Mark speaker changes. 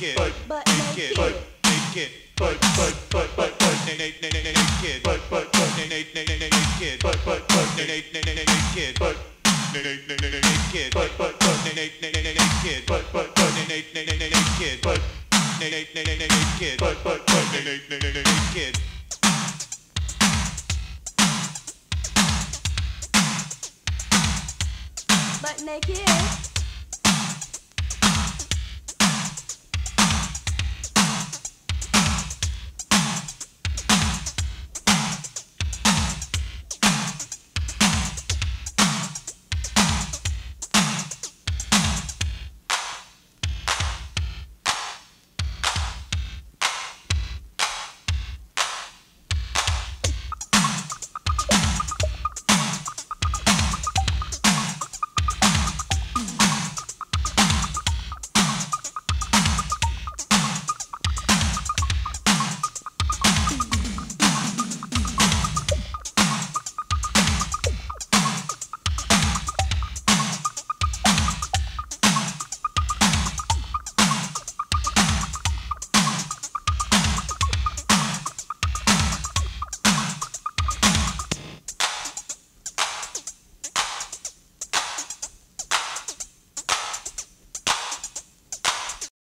Speaker 1: naked, butt naked, But naked, butt but but but but naked, naked, but but butt naked, naked, but but butt naked, But butt naked, But butt butt naked, But butt butt naked, But naked, But butt butt naked. But naked.